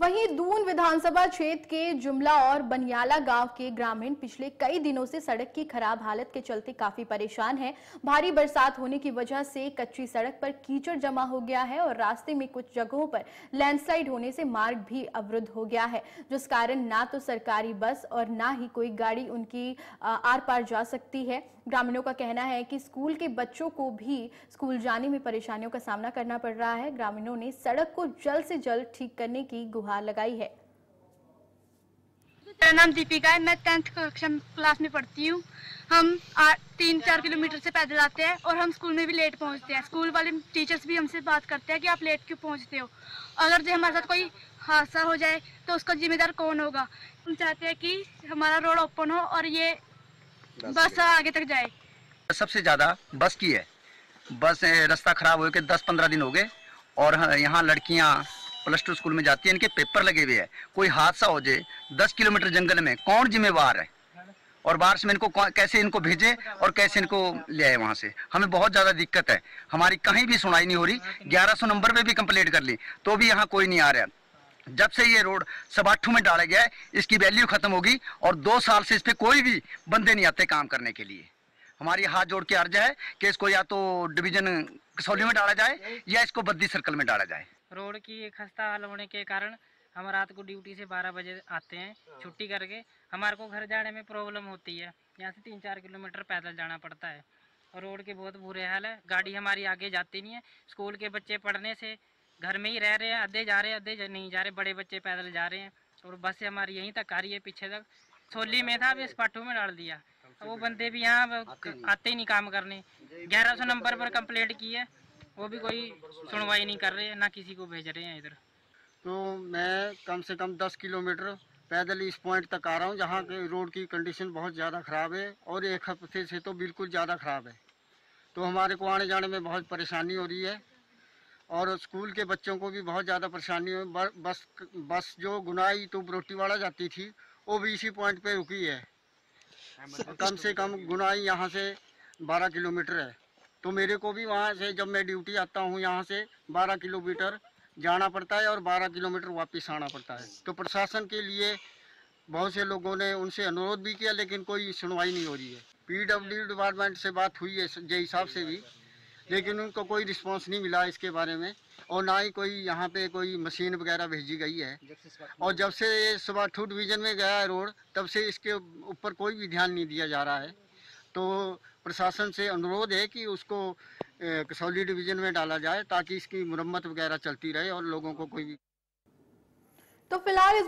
वहीं दून विधानसभा क्षेत्र के जुमला और बनियाला गाँव के ग्रामीण पिछले कई दिनों से सड़क की खराब हालत के चलते काफ़ी परेशान हैं। भारी बरसात होने की वजह से कच्ची सड़क पर कीचड़ जमा हो गया है और रास्ते में कुछ जगहों पर लैंडस्लाइड होने से मार्ग भी अवरुद्ध हो गया है, जिस कारण ना तो सरकारी बस और ना ही कोई गाड़ी उनकी आर पार जा सकती है ग्रामीणों का कहना है कि स्कूल के बच्चों को भी स्कूल जाने में परेशानियों का सामना करना पड़ रहा है ग्रामीणों ने सड़क को जल्द से जल्द ठीक करने की गुहार लगाई है। मेरा नाम दीपिका है मैं टेंथ कक्षा क्लास में पढ़ती हूँ। हम तीन चार किलोमीटर से पैदल आते हैं और हम स्कूल में भी लेट पहुँचते हैं। स्कूल वाले टीचर्स भी हमसे बात करते हैं कि आप लेट क्यों पहुँचते हो? अगर जो हमारे साथ कोई हादसा हो जाए तो उसका जिम्मेदार कौन होगा? हम चाहते हैं कि हमारा रोड ओपन हो और ये बस आगे तक जाए। सबसे ज़्यादा बस की है। बस रास्ता खराब हो के दस पंद्रह दिन हो गए और यहाँ लड़कियाँ प्लस टू स्कूल में जाती है, इनके पेपर लगे हुए हैं। कोई हादसा हो जाए, दस किलोमीटर जंगल में, कौन जिम्मेवार है? और बारिश में इनको कैसे इनको भेजे और कैसे इनको ले आए वहाँ से? हमें बहुत ज़्यादा दिक्कत है। हमारी कहीं भी सुनाई नहीं हो रही। 1100 नंबर पे भी कंप्लेंट कर ली तो भी यहाँ कोई नहीं आ रहा। जब से ये रोड सबाठू में डाला गया है, इसकी वैल्यू खत्म होगी और दो साल से इस पर कोई भी बंदे नहीं आते काम करने के लिए। हमारी हाथ जोड़ के अर्ज़ है कि इसको या तो डिवीज़न कसौली में डाला जाए या इसको बद्दी सर्कल में डाला जाए। रोड की खस्ता हाल होने के कारण हम रात को ड्यूटी से 12 बजे आते हैं छुट्टी करके। हमारे को घर जाने में प्रॉब्लम होती है। यहाँ से तीन चार किलोमीटर पैदल जाना पड़ता है। और रोड के बहुत बुरे हाल है। गाड़ी हमारी आगे जाती नहीं है। स्कूल के बच्चे पढ़ने से घर में ही रह रहे हैं। आधे जा रहे हैं अद्धे नहीं जा रहे। बड़े बच्चे पैदल जा रहे हैं। और बस हमारी यहीं तक आ रही है पीछे तक। सोली में था अभी स्पाटू में डाल दिया। वो बंदे भी यहाँ आते ही नहीं काम करने। ग्यारह सौ नंबर पर कंप्लेंट की है। वो भी कोई सुनवाई नहीं कर रहे हैं ना किसी को भेज रहे हैं इधर। तो मैं कम से कम दस किलोमीटर पैदल इस पॉइंट तक आ रहा हूँ जहाँ के रोड की कंडीशन बहुत ज़्यादा ख़राब है और एक हफ़्ते से तो बिल्कुल ज़्यादा ख़राब है। तो हमारे को आने जाने में बहुत परेशानी हो रही है और स्कूल के बच्चों को भी बहुत ज़्यादा परेशानी हो बस बस जो गुनाई तो बरोटीवाड़ा जाती थी वो भी इसी पॉइंट पे रुकी है। कम से कम गुनाई यहाँ से 12 किलोमीटर है। तो मेरे को भी वहाँ से जब मैं ड्यूटी आता हूँ, यहाँ से 12 किलोमीटर जाना पड़ता है और 12 किलोमीटर वापस आना पड़ता है। तो प्रशासन के लिए बहुत से लोगों ने उनसे अनुरोध भी किया, लेकिन कोई सुनवाई नहीं हो रही है। पीडब्ल्यू डिपार्टमेंट से बात हुई है, जे हिसाब से भी, लेकिन उनको कोई रिस्पांस नहीं मिला इसके बारे में, और ना ही कोई यहाँ पे कोई मशीन वगैरह भेजी गई है। और जब से ये सुबह डिवीज़न में गया है रोड, तब से इसके ऊपर कोई भी ध्यान नहीं दिया जा रहा है। तो प्रशासन से अनुरोध है कि उसको कसौली डिवीज़न में डाला जाए ताकि इसकी मुरम्मत वगैरह चलती रहे और लोगों को कोई तो फ़िलहाल इस